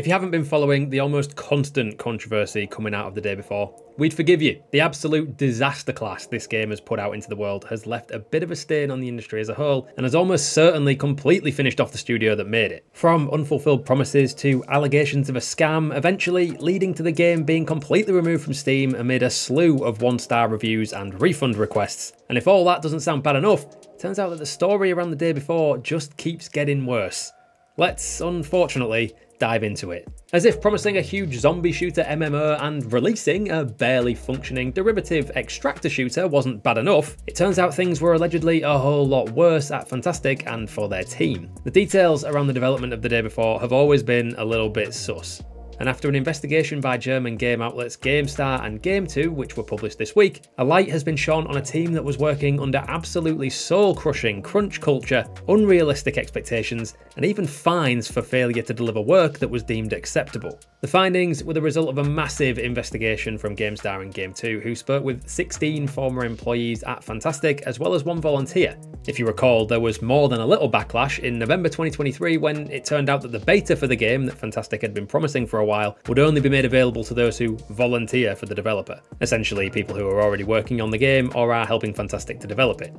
If you haven't been following the almost constant controversy coming out of the day before, we'd forgive you. The absolute disaster class this game has put out into the world has left a bit of a stain on the industry as a whole and has almost certainly completely finished off the studio that made it. From unfulfilled promises to allegations of a scam, eventually leading to the game being completely removed from Steam amid a slew of one star reviews and refund requests. And if all that doesn't sound bad enough, turns out that the story around the day before just keeps getting worse. Let's, unfortunately, dive into it. As if promising a huge zombie shooter MMO and releasing a barely functioning derivative extractor shooter wasn't bad enough, it turns out things were allegedly a whole lot worse at Fntastic and for their team. The details around the development of the day before have always been a little bit sus and after an investigation by German game outlets GameStar and Game2, which were published this week, a light has been shone on a team that was working under absolutely soul-crushing crunch culture, unrealistic expectations, and even fines for failure to deliver work that was deemed acceptable. The findings were the result of a massive investigation from GameStar and Game2, who spoke with 16 former employees at Fntastic, as well as one volunteer. If you recall, there was more than a little backlash in November 2023 when it turned out that the beta for the game that Fntastic had been promising for a while would only be made available to those who volunteer for the developer, essentially people who are already working on the game or are helping Fntastic to develop it.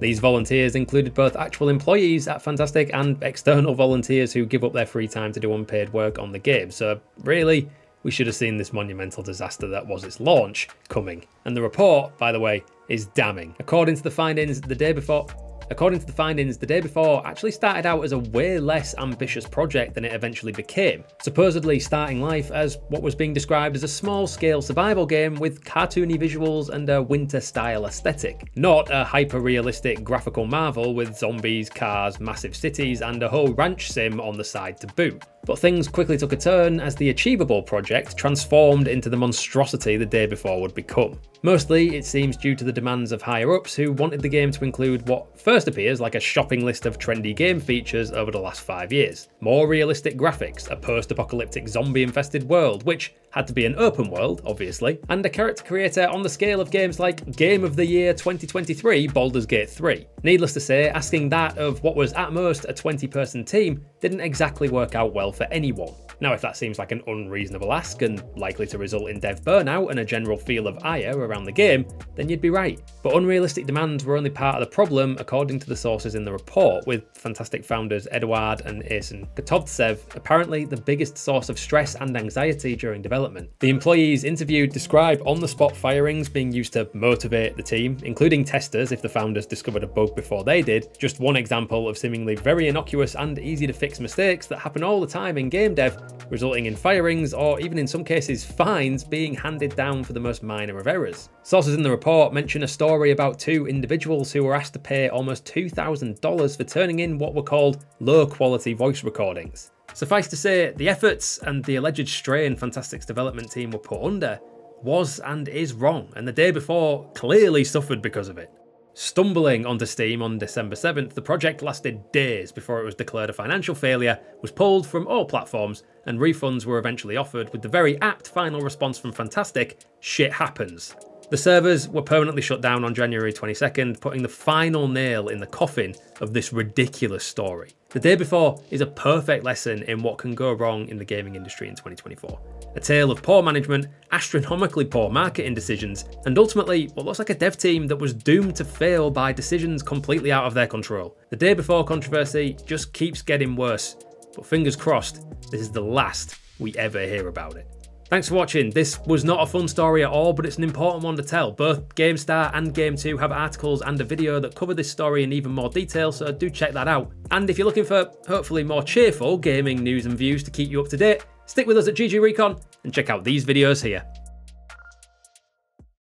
These volunteers included both actual employees at Fntastic and external volunteers who give up their free time to do unpaid work on the game, so really, we should have seen this monumental disaster that was its launch coming. And the report, by the way, is damning. According to the findings the day before, According to the findings, the day before actually started out as a way less ambitious project than it eventually became, supposedly starting life as what was being described as a small-scale survival game with cartoony visuals and a winter-style aesthetic, not a hyper-realistic graphical marvel with zombies, cars, massive cities, and a whole ranch sim on the side to boot. But things quickly took a turn as the achievable project transformed into the monstrosity the day before would become. Mostly, it seems due to the demands of higher ups who wanted the game to include what first appears like a shopping list of trendy game features over the last five years. More realistic graphics, a post apocalyptic zombie infested world, which had to be an open world, obviously, and a character creator on the scale of games like Game of the Year 2023 Baldur's Gate 3. Needless to say, asking that of what was at most a 20 person team didn't exactly work out well for anyone. Now, if that seems like an unreasonable ask and likely to result in dev burnout and a general feel of ire around the game, then you'd be right. But unrealistic demands were only part of the problem, according to the sources in the report, with Fntastic founders Eduard and Asen Gotovtsev apparently the biggest source of stress and anxiety during development. The employees interviewed describe on-the-spot firings being used to motivate the team, including testers if the founders discovered a bug before they did, just one example of seemingly very innocuous and easy to fix mistakes that happen all the time in game dev resulting in firings or even in some cases fines being handed down for the most minor of errors. Sources in the report mention a story about two individuals who were asked to pay almost $2,000 for turning in what were called low quality voice recordings. Suffice to say, the efforts and the alleged strain Fntastic's development team were put under was and is wrong, and the day before clearly suffered because of it. Stumbling onto Steam on December 7th, the project lasted days before it was declared a financial failure, was pulled from all platforms, and refunds were eventually offered with the very apt final response from Fntastic, shit happens. The servers were permanently shut down on January 22nd, putting the final nail in the coffin of this ridiculous story. The day before is a perfect lesson in what can go wrong in the gaming industry in 2024. A tale of poor management, astronomically poor marketing decisions, and ultimately what looks like a dev team that was doomed to fail by decisions completely out of their control. The day before controversy just keeps getting worse, but fingers crossed, this is the last we ever hear about it. Thanks for watching. This was not a fun story at all, but it's an important one to tell. Both GameStar and Game2 have articles and a video that cover this story in even more detail, so do check that out. And if you're looking for hopefully more cheerful gaming news and views to keep you up to date, stick with us at GG Recon and check out these videos here.